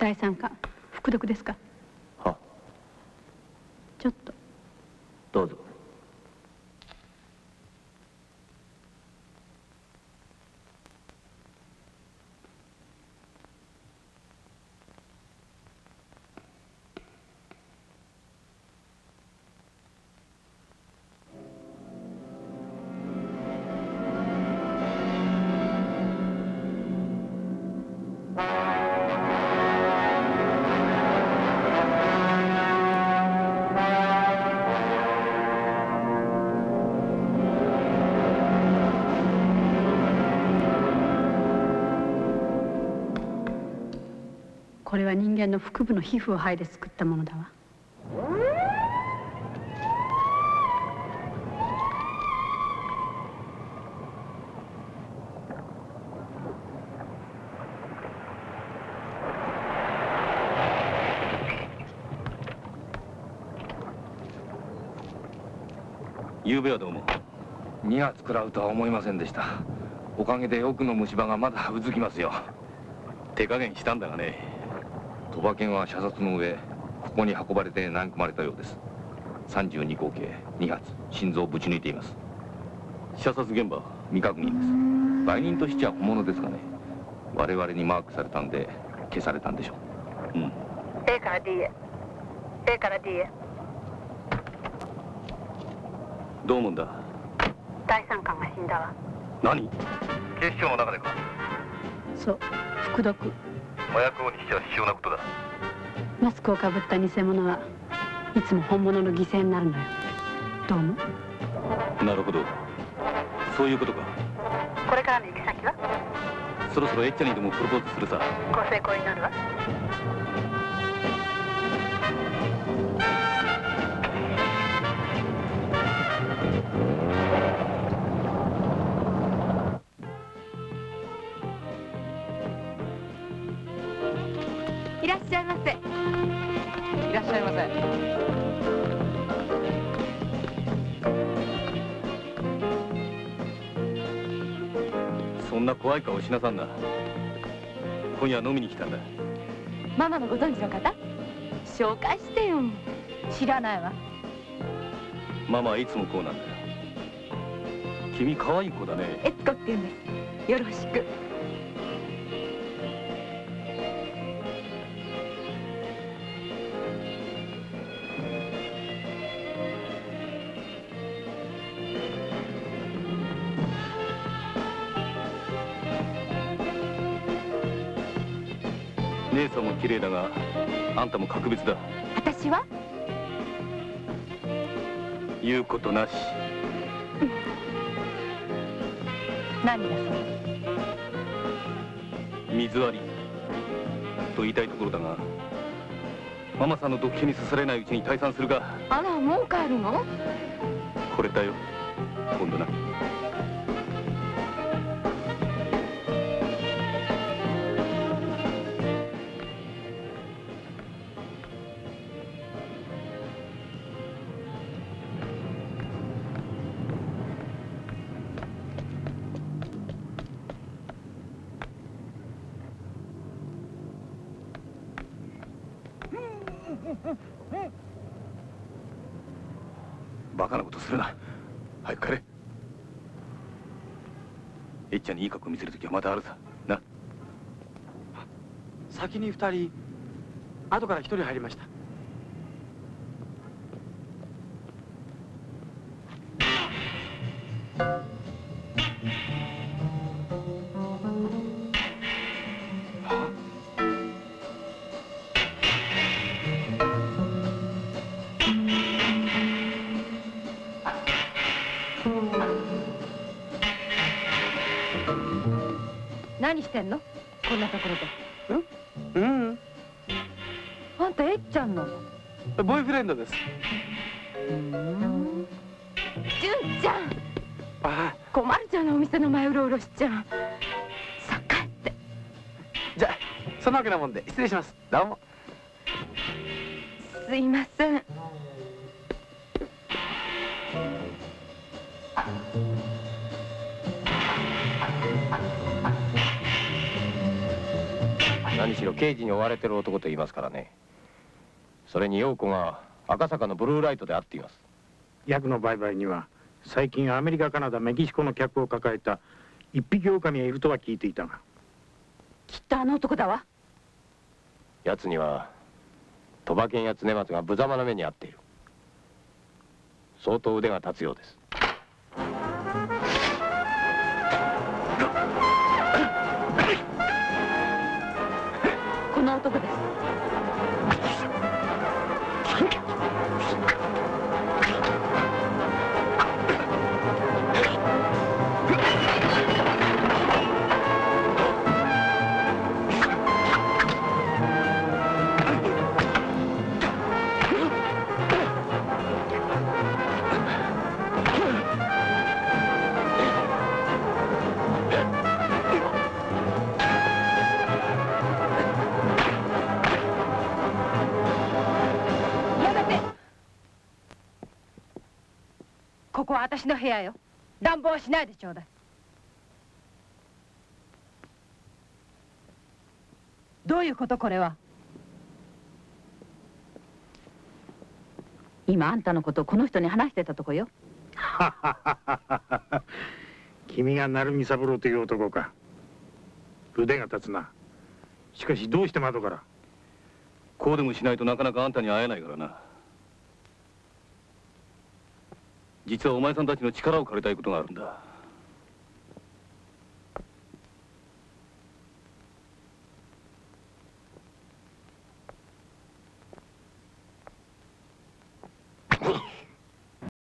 第三巻副読ですか？は。ちょっと。どうぞこれは人間の腹部の皮膚を剥いで作ったものだわ。昨べはどうも。2月食らうとは思いませんでした。おかげで奥の虫歯がまだうずきますよ。手加減したんだがね賭馬券は射殺の上ここに運ばれて投げ込まれたようです。32口径2発心臓をぶち抜いています。射殺現場未確認です。売人としちゃ本物ですかね。我々にマークされたんで消されたんでしょう。うん。A から D へ A から D へどう思うんだ？第三巻が死んだわ。何？警視庁の中でか？そう副読麻薬王にしちゃ必要なことだマスクをかぶった偽物はいつも本物の犠牲になるのよ。どうもなるほど。そういうことか。これからの行き先は？そろそろエッチャにでもプロポーズするさ。ご成功になるわらっしゃいませ。いらっしゃいませ。そんな怖い顔しなさんな。今夜飲みに来たんだ。ママのご存知の方？紹介してよ。知らないわ。ママはいつもこうなんだ。よ君可愛い子だね。エツコって言うんです。よろしく姉さんも綺麗だがあんたも格別だ。私は？言うことなし。何がそれ？水割りと言いたいところだがママさんの毒気に刺されないうちに退散するが。あらもう帰るの？これだよ今度なバカなことするな。早く帰れ。えっちゃんにいい格好見せる時はまたあるさ。な。先に二人後から一人入りました。してんの？こんなところで。うん？あんたえっちゃんの？ボーイフレンドです。純ちゃん。あ困るじゃないお店の前うろうろしちゃん。さあ帰って。じゃあそんなわけなもんで失礼します。どうも。すいません何しろ刑事に追われてる男と言いますからね。それに陽子が赤坂のブルーライトで会っています。薬の売買には最近アメリカカナダメキシコの客を抱えた一匹狼がいるとは聞いていたが。きっとあの男だわ。奴には賭馬犬や常松が無様な目に遭っている。相当腕が立つようです ここは私の部屋よ。乱暴はしないでちょうだい。どういうことこれは？今あんたのことをこの人に話してたとこよ。君が成美三郎という男か。腕が立つな。しかしどうして窓から？こうでもしないとなかなかあんたに会えないからな実はお前さんたちの力を借りたいことがあるんだ。